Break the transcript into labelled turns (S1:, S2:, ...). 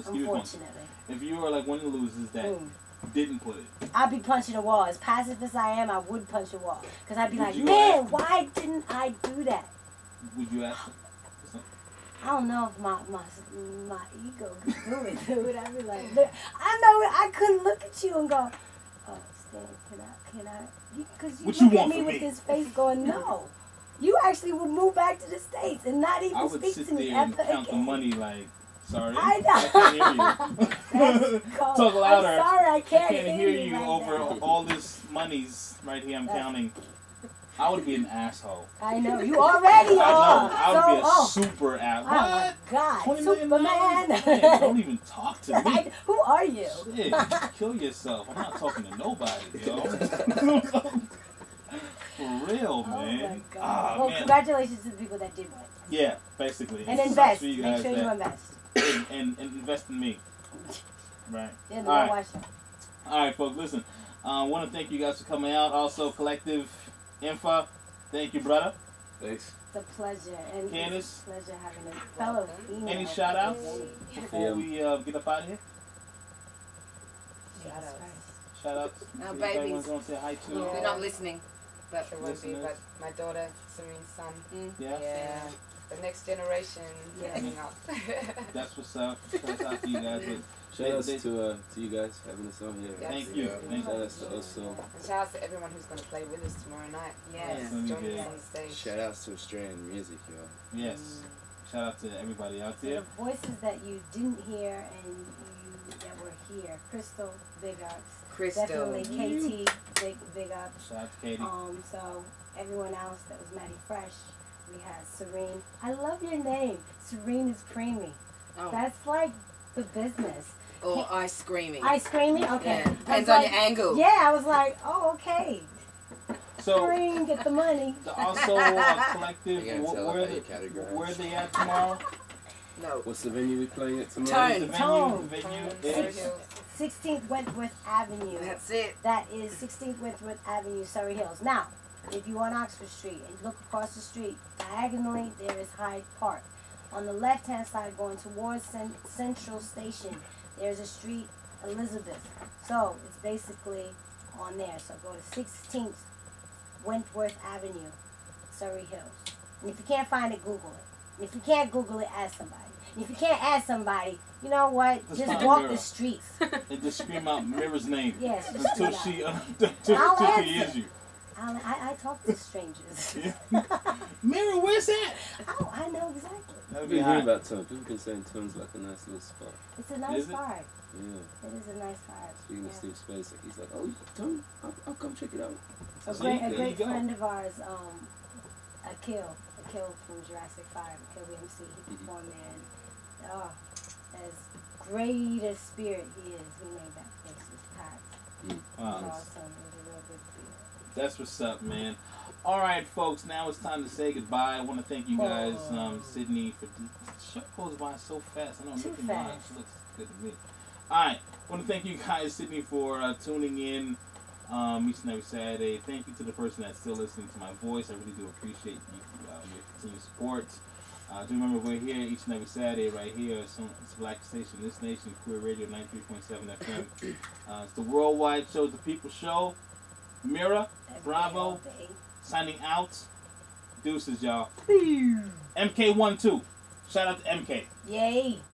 S1: let's keep it going.
S2: Unfortunately.
S1: If you were like one of the losers that
S2: Mm.
S1: didn't put it,
S2: I'd be punching a wall. As passive as I am, I would punch a wall. Because I'd be
S1: Would
S2: like, man,
S1: ask-
S2: why didn't I do that?
S1: would you ask?
S2: I don't know if my my my ego could do it, dude. I'd be like, look, I know it. I couldn't look at you and go, oh, Stan, can I, can I? Because you,
S1: What
S2: look
S1: you
S2: at me with
S1: me?
S2: this face going, no. You actually would move back to the states and not even
S1: I would
S2: speak
S1: sit
S2: to me
S1: there and
S2: ever
S1: count the
S2: again.
S1: money like, sorry,
S2: I
S1: can't hear you. Talk louder.
S2: I'm sorry, I
S1: I
S2: can't,
S1: can't hear you
S2: right
S1: over
S2: now.
S1: all this monies right here. I'm
S2: That's-
S1: counting. I would be an asshole.
S2: I know you already
S1: I
S2: are.
S1: know. I would
S2: so,
S1: be a
S2: oh,
S1: super asshole.
S2: oh my? God,
S1: Twenty million dollars? Man,
S2: Superman.
S1: Don't even talk to me.
S2: I- Who are you?
S1: Shit, kill yourself. I'm not talking to nobody, yo. For real,
S2: Oh my
S1: man.
S2: God.
S1: Ah,
S2: well,
S1: man.
S2: congratulations to the people that did win.
S1: Yeah, basically.
S2: And invest. Make sure you invest.
S1: And, and, and invest in me. Right.
S2: Yeah, the
S1: All right.
S2: Watch
S1: All right, folks. Listen, I uh, want to thank you guys for coming out. Also, Collective Info. Thank you, brother.
S3: Thanks.
S2: It's a pleasure. And
S1: Candice?
S2: it's a pleasure having a fellow female.
S1: Any shout outs
S2: Yes.
S1: before
S3: Yeah.
S1: we uh, get up out of here?
S4: Shout outs.
S1: Shout outs.
S4: No,
S1: Anybody
S4: babies.
S1: want to say hi to?
S4: They're not listening. But
S5: It won't be, but my daughter, Syrene's son.
S4: mm,
S1: Yeah?
S5: Yeah. The next generation
S2: Yeah.
S5: coming up.
S1: That's what's up. Shout out to you guys. But
S3: Shout outs
S1: They- they-
S3: to uh, to you guys having us on here.
S5: Yeah.
S1: thank you.
S3: Yeah.
S1: Thank
S3: Shout
S1: you.
S3: outs to us. So
S5: and shout out to everyone who's going to play with us tomorrow night.
S4: yes.
S1: Yeah.
S5: Joining us on stage.
S3: shout outs to Australian music, yo.
S1: Yes. Shout out to everybody out
S2: So
S1: there.
S2: the voices that you didn't hear and you that were here, Crystal, big ups.
S4: Crystal.
S2: Definitely KT, big big ups.
S1: Shout out to Katie.
S2: Um, so everyone else that was Matty Fresh, we had Syrene. I love your name. Syrene is creamy.
S4: Oh.
S2: That's like the business.
S4: Or ice screaming.
S2: Ice creamy? Okay.
S4: Yeah. Depends on
S2: like-
S4: your angle.
S2: Yeah, I was like, oh, okay.
S1: So,
S2: Syrene, get the money.
S1: the also uh, collective, wh- where,
S3: how
S1: the,
S3: you categorize.
S1: where they at tomorrow?
S4: No.
S3: What's the venue we playing at tomorrow?
S4: Tone.
S1: The venue,
S2: Tone.
S1: the venue
S5: Tone,
S1: is
S5: Hills.
S2: 16th Wentworth Avenue.
S4: That's it.
S2: That is 16th Wentworth Avenue, Surry Hills. Now, if you're on Oxford Street and you look across the street, diagonally there is Hyde Park. On the left hand side, going towards Cen- Central Station, there's a street, Elizabeth. So it's basically on there. So go to 16th Wentworth Avenue, Surry Hills. And if you can't find it, Google it. And if you can't Google it, ask somebody. And if you can't ask somebody, you know what?
S1: Just
S2: Just walk the streets.
S1: and just scream out Mirrah's name
S2: Yes,
S1: until she uh, until she hears you.
S2: I, I, I talk to strangers.
S1: Mirrah, where's that?
S2: oh, I know exactly.
S1: That'd
S3: I've
S1: be
S3: been hearing
S1: hot.
S3: about Tone. People been saying Tone's like a nice little spot.
S2: It's a nice
S1: Is
S2: vibe.
S3: Yeah.
S2: It is a nice vibe.
S3: Speaking of Steve Space, like, he's like, oh, Tone, I'll, I'll come check it out.
S2: A
S1: See,
S2: great, a
S1: you
S2: great
S1: go.
S2: friend of ours, um, Akil, Akil from Jurassic Five, Akil BMC, he
S3: Mhm.
S2: performed there, and oh, as great a spirit he is, he made that place just packed. It was awesome. It was a real good feel.
S1: That's what's up, man. All right, folks. Now it's time to say goodbye. I want to thank you guys, um, Sydney, for the show goes by so fast. I know looking mine.
S2: fast.
S1: She looks good to me. All right. I want to thank you guys, Sydney, for uh, tuning in um, each and every Saturday. Thank you to the person that's still listening to my voice. I really do appreciate you, uh, your continued support. Uh, do remember we're here each and every Saturday right here. It's, on, it's Black Station, This Nation, Koori Radio 93.7 FM. Uh, it's the Worldwide Show, the People Show. Mirrah,
S2: Every
S1: Bravo. signing out. Deuces, y'all. MK12. Shout out to MK.
S2: Yay.